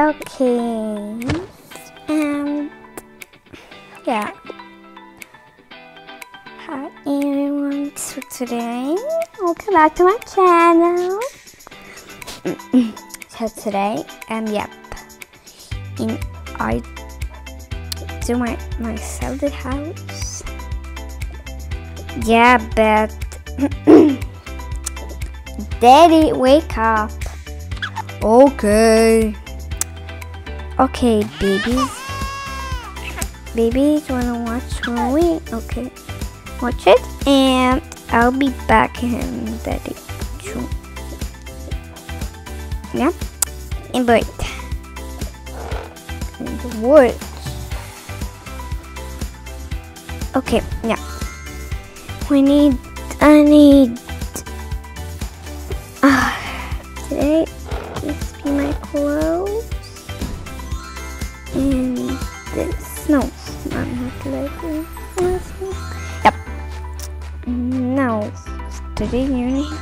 Okay. And yeah. Hi everyone. So today, welcome back to my channel. so today, um, yep. In I do my my cellular house. Yeah, but Daddy, wake up. Okay. Okay, babies. Babies wanna watch movie? Okay. Watch it and I'll be back in daddy. Yeah. And wait. In the woods. Okay, yeah. We need I need you need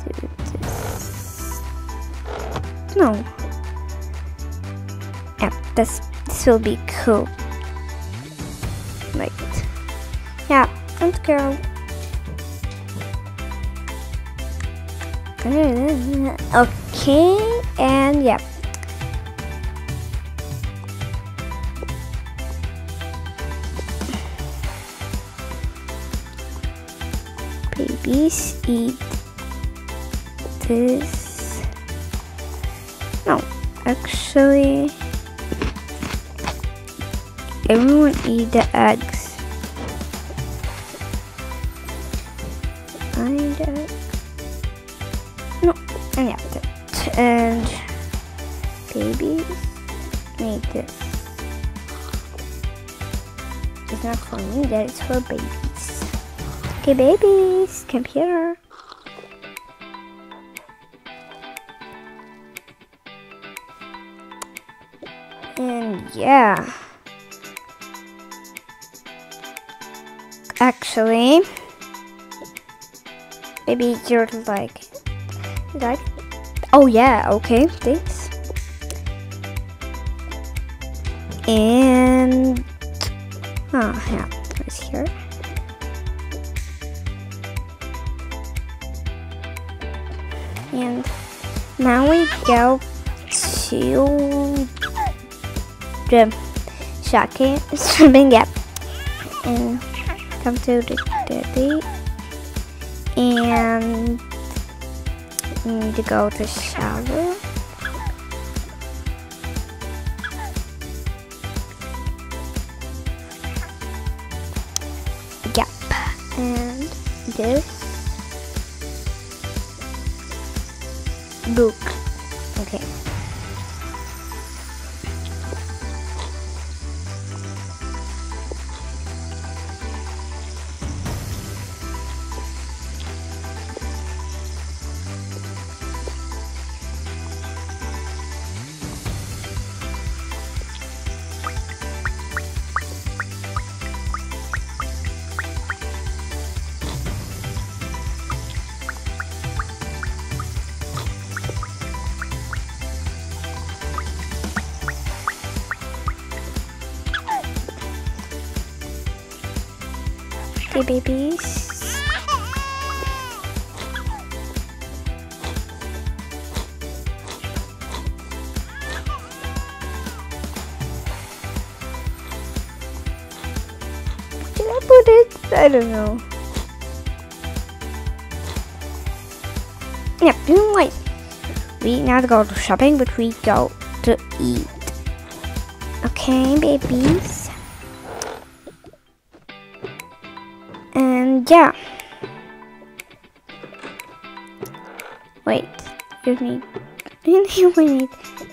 to do this no. Yeah this this will be cool. Right yeah let's go Okay, and yeah. Actually, everyone eat the eggs. I eat eggs. No, and yeah, that. And babies need this. It's not for me, that is for babies. Okay, babies, come here. Yeah. Actually, maybe you're like like oh yeah okay thanks and oh yeah it's here and now we go to the shocking swimming gap. And come to the daddy and need to go to shower. Yep, and this. Book. Okay, babies. Did I put it? I don't know. Yeah, doing like we not go to shopping, but we go to eat. Okay, babies. Yeah. Wait, you need. You need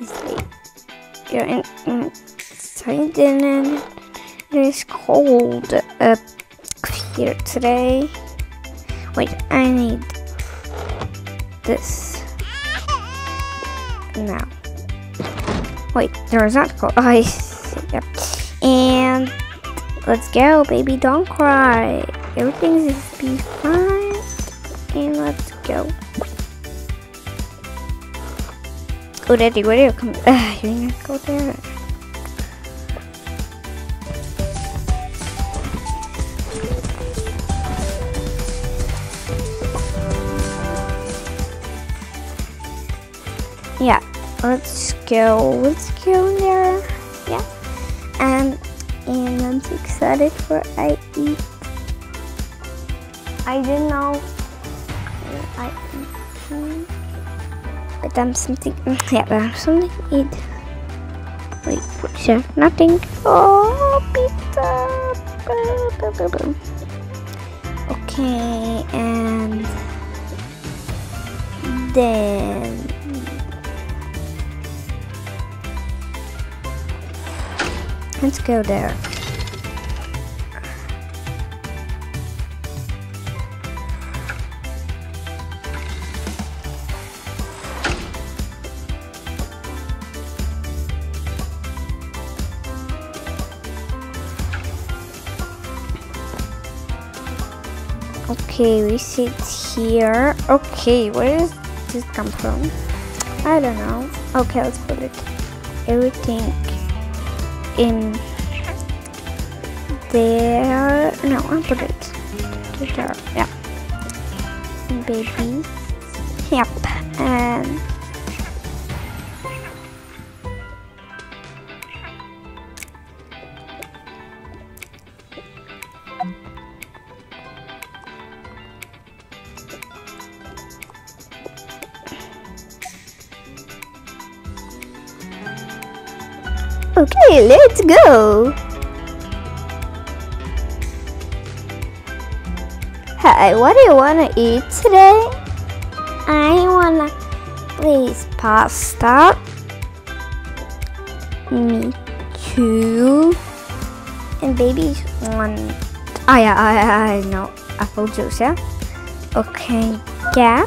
is wait. You're in, inside and it is cold up here today. Wait, I need this now. Wait, there is not cold. Oh, I see. Yep. And let's go, baby. Don't cry. Everything's just be fine. And let's go. Oh, Daddy, where are you coming? Uh, you're gonna go there. Yeah, let's go. Let's go there. Yeah, and and I'm so excited for I eat. I didn't know. I. But I'm something. Mm, yeah, but I'm something eat. Wait, what's there? Nothing. Oh, pizza. Okay, and then let's go there. Okay, we sit here. Okay, where does this come from? I don't know. Okay, let's put it everything in there. No, I'll put it there. Yeah. Baby. Yep. And let's go. Hey, what do you want to eat today? I want to please pasta. Me too. And babies want. Oh, yeah, ah, I, I know. Apple juice, yeah? Okay, yeah.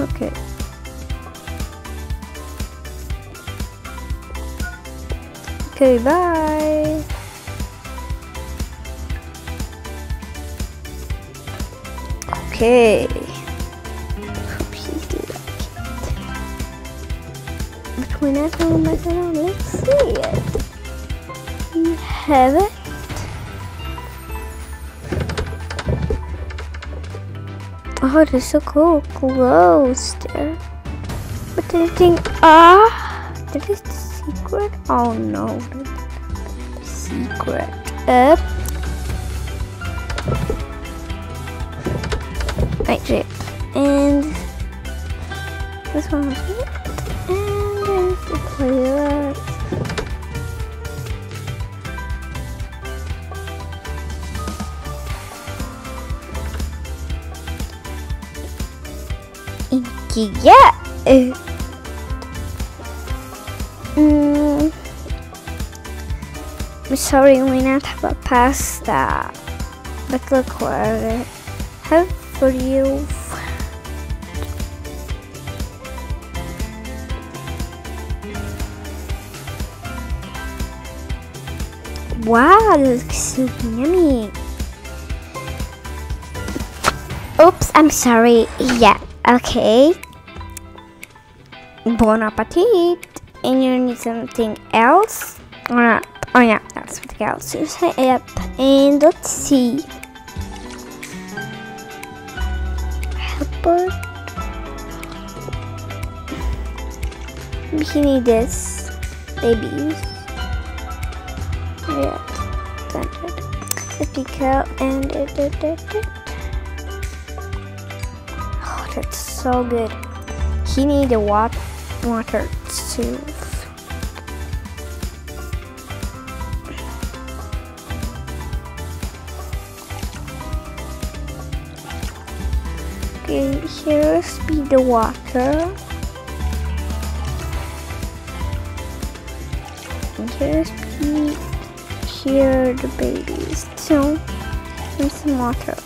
Okay. Okay, bye. Okay. Hope she's like it. Between us and my let's see it. You have it. Oh, that's so cool. Close there. What do you think? Ah, that is secret. Oh no, secret. Up. Right, right. And this one was it. And there's the toilet. Yeah. Sorry we not have a pasta, but look what I have for you. Wow, looks so yummy. Oops, I'm sorry. Yeah, okay. Bon appetit. And you need something else? Oh yeah, that's something else. to say. Yep. And let's see. Helper. We need this. Babies. Yeah. Let's out and it, it, it, it. Oh, that's so good. He need a wat water too. Okay, here's be the water. And here's be here the babies. So, and some water.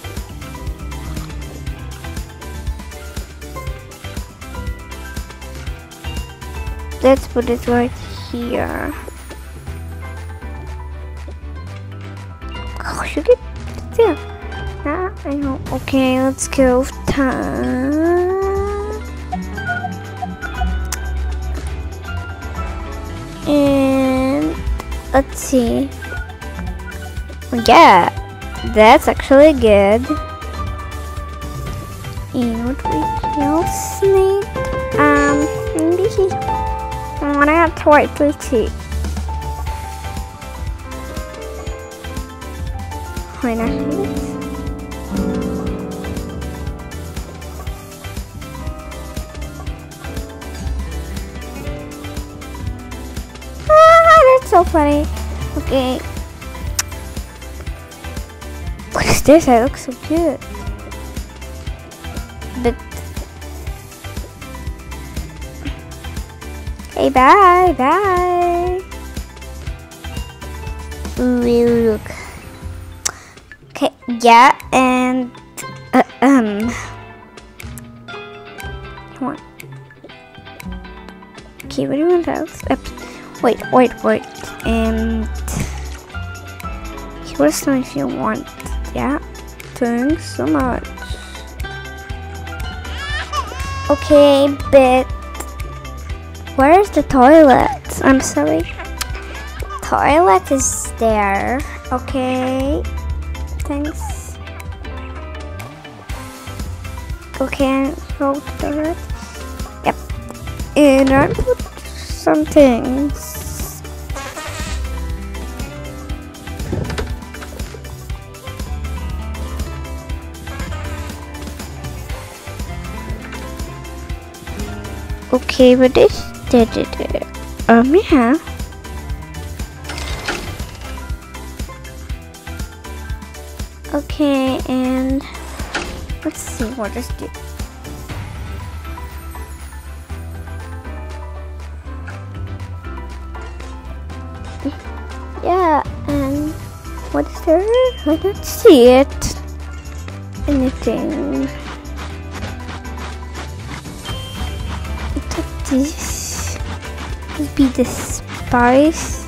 let's put it right here. Oh, should it there? Yeah, I know. Okay, let's go time. And let's see. Yeah, that's actually good. And what we else need? Um, maybe he. I'm gonna have to wait for two. Wait, I that's so funny. Okay. What is this? I look so cute. But Hey, bye, bye. Look. Okay, yeah, and uh, um, come on. Okay, what do you want else? Uh, wait, wait, wait, and what else if you want? Yeah, thanks so much. Okay, but where's the toilet? I'm sorry. Toilet is there. Okay. Thanks. Okay, to the. Yep. And I put some things. Okay, but this. Um, yeah. Okay, and let's see what is it. Yeah, and what is there? I don't see it. Anything. Be the spice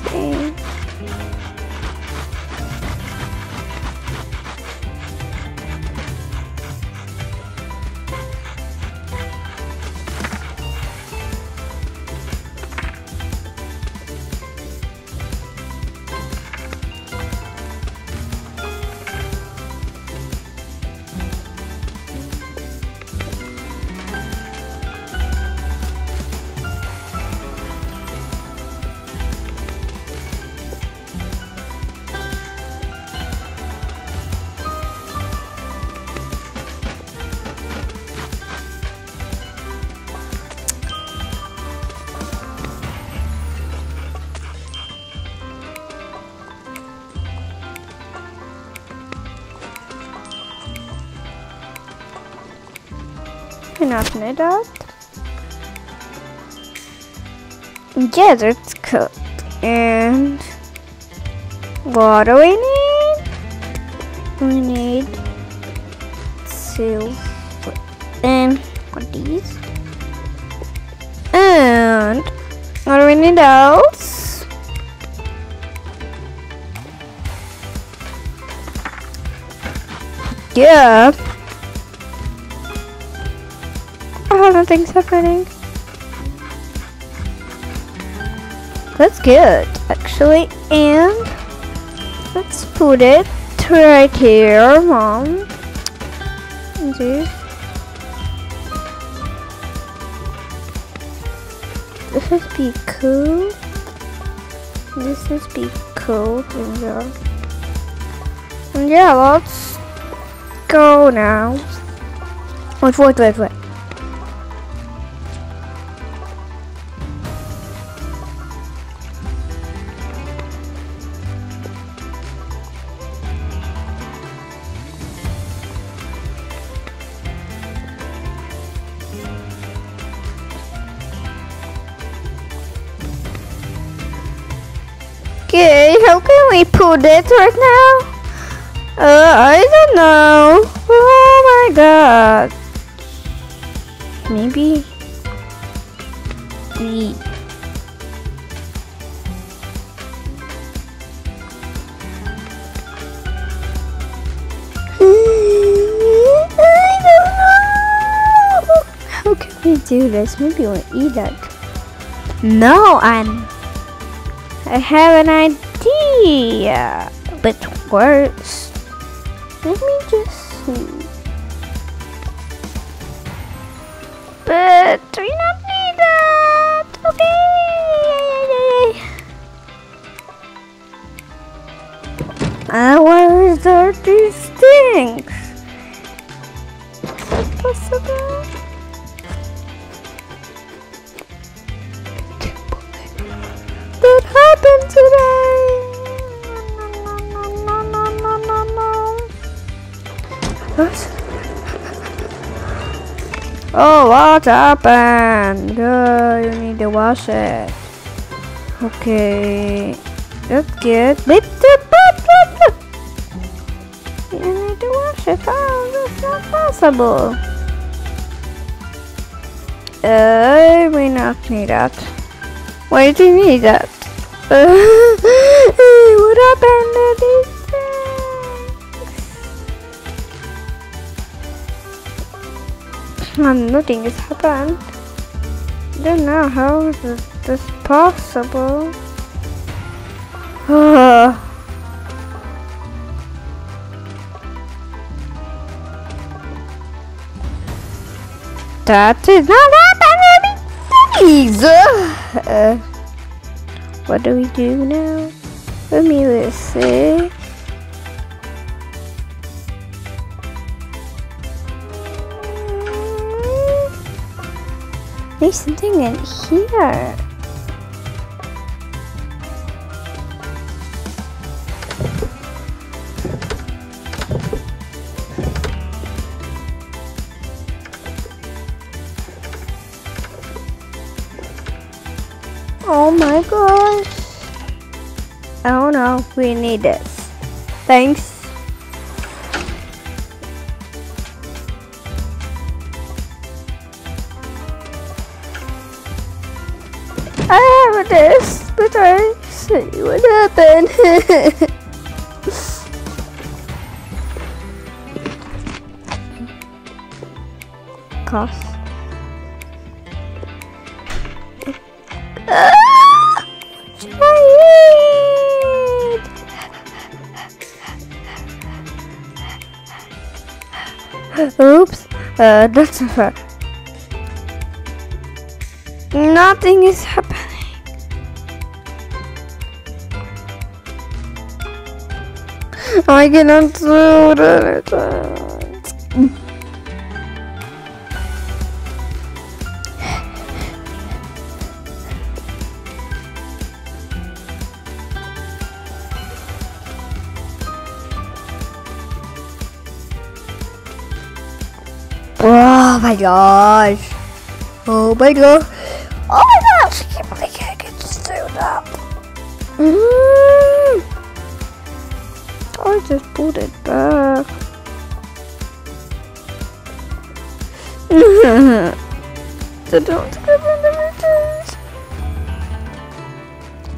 Not it out. Yeah, that's cooked. And what do we need? We need two and what these? And what do we need else? Yeah. Nothing's happening. That's good, actually. And let's put it right here, mom. This. This is be cool. This is be cool. And yeah, let's go now. Wait, wait, wait, wait. It right now? Uh, I don't know. Oh my god. Maybe we I don't know. How can we do this? Maybe we'll eat it. No, I'm I have an idea. Idea, uh, but worse. Let me just see. What happened? Oh, you need to wash it. Okay. That's good. You need to wash it. Oh, that's not possible. Uh, we not need that. Why do you need that? Uh, what happened to Um, nothing has happened. Don't know how is this possible. Uh, that did not happen to please. Uh, what do we do now? Let me see. There's something in here. Oh my gosh. Oh no, we need this. Thanks. What happened. Cost. Oops, uh, that's not fair. Nothing is happening. I cannot do it. Oh my gosh. Oh my god. Oh my gosh. I can't believe I just do that. Mm. I just put it back. so don't skip the messages.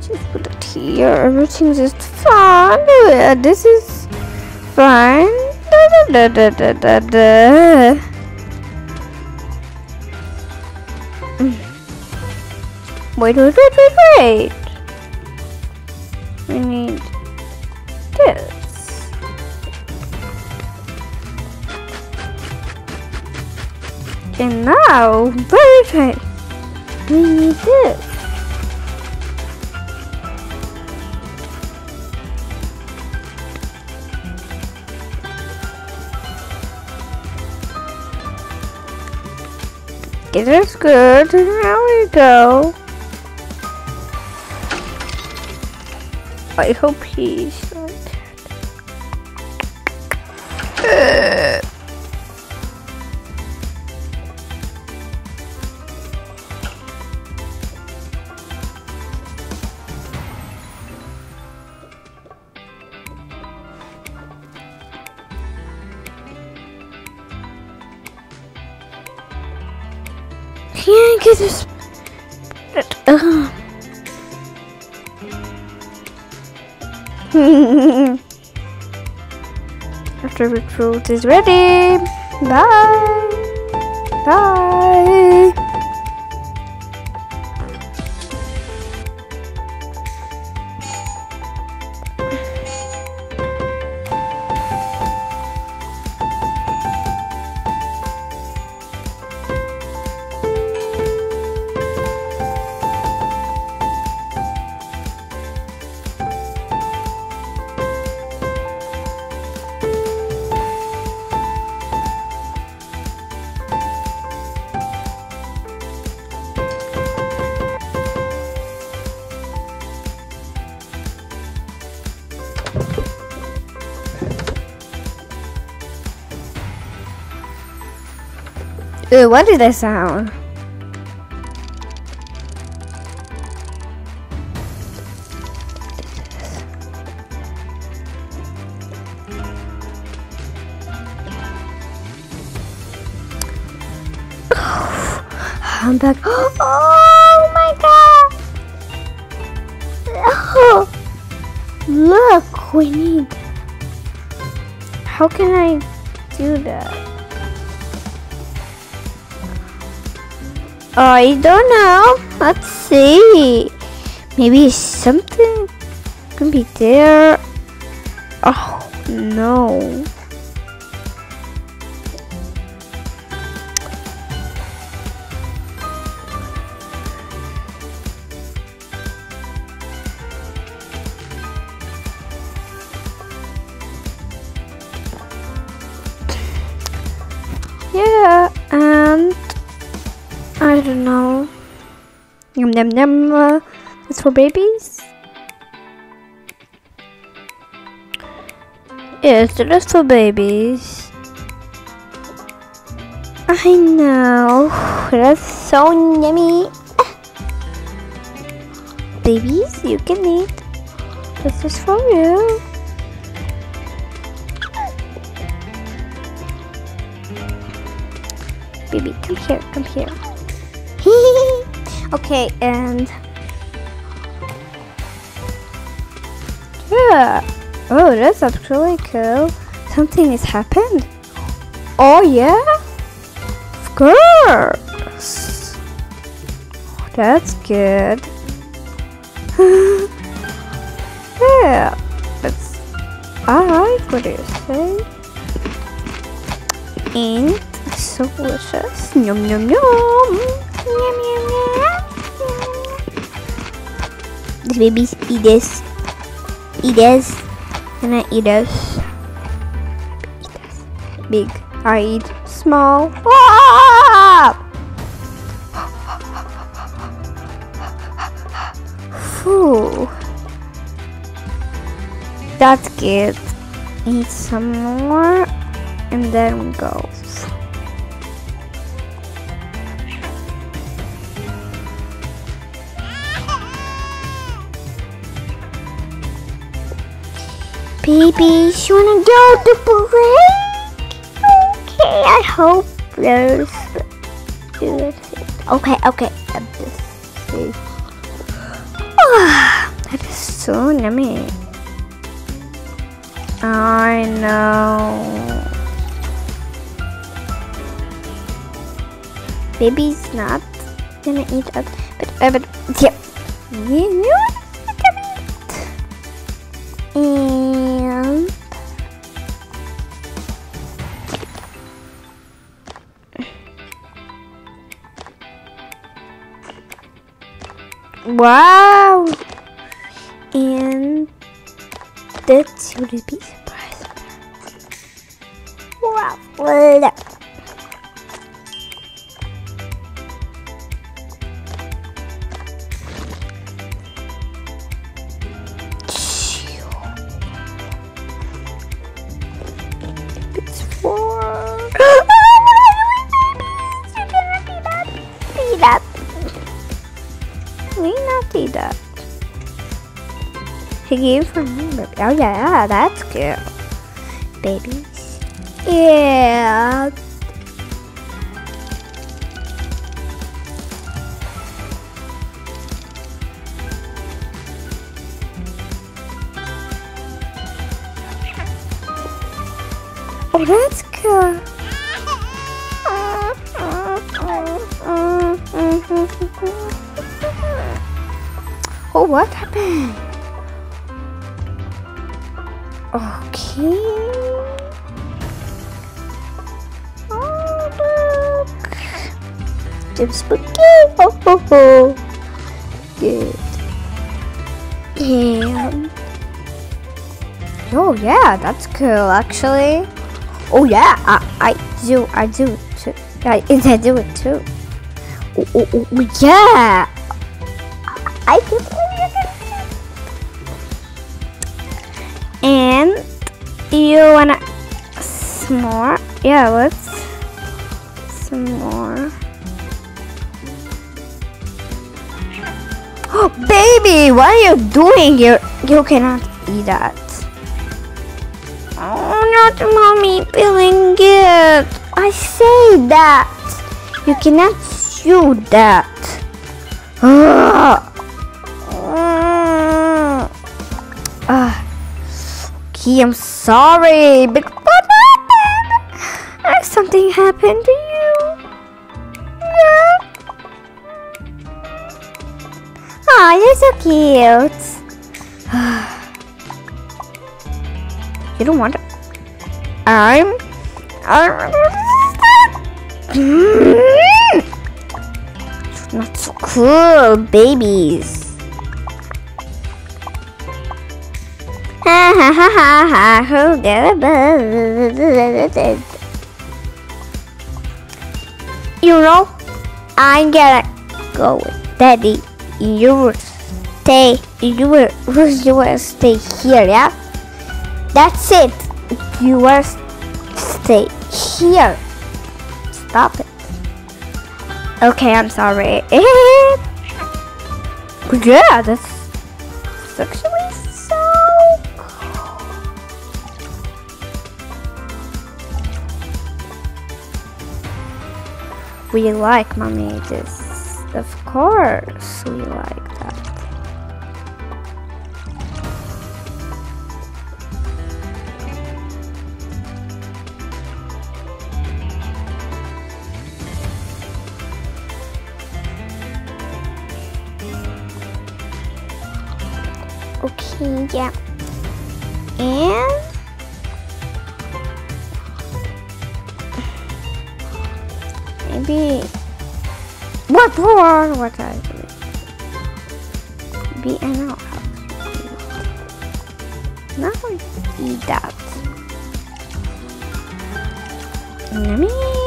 Just put it here. Everything's just fine. Yeah, This is fine. Da, da, da, da, da, da. Wait, wait, wait, wait, wait. We need this. And now, wait. We need this. It is good. Now we go. I hope he's After fruit is ready. Bye. Bye. Ew, what did that sound? I'm back. Oh my god! Oh, look, we need. How can I do that? I don't know. Let's see. Maybe something can be there. Oh no. Yum yum. Uh, it's for babies. Yes, it is for babies. I know. That's so yummy. Babies, you can eat. This is for you. Baby, come here, come here. okay, and yeah. Oh, that's actually cool. Something has happened. Oh yeah, of course. That's good. yeah, that's alright. What do you say? And so delicious. Yum yum yum. Yum yum yum. Babies eat this. Eat this. And I eat this. This. Big. I eat small. Ah! Phew. That's good. Eat some more. And then we go. Babies, you wanna go to break? Okay, I hope there's. Okay, okay. that is so yummy. I know. Baby's not gonna eat it, but uh, but yeah, you know and wow, and that's would be surprised. Wow. He gave for me. Oh yeah, that's good. Babies. Yeah. Oh, that's good. Oh, what happened? Okay. Oh, look. Oh, oh, oh. Good. And. Oh, yeah, that's cool, actually. Oh yeah, I, I do, I do too. I, I do it too. Oh, oh, oh, yeah. I can And you wanna some more? Yeah, let's some more. Oh, baby, what are you doing? You you cannot eat that. Oh, not mommy feeling it. I say that. You cannot chew that. Oh. I'm sorry, but what happened? Something happened to you. Yeah. Aw, you're so cute. you don't want to. I'm. I'm. Mm. Not so cool, babies. You know, I'm gonna go with Daddy. You stay you will you will stay here yeah? That's it. You will stay here. Stop it. Okay i'm sorry. Yeah that's actually we like mommy this of course we like that. Okay, yeah. And maybe what for? What I? Be an out. Now I eat that. Yummy.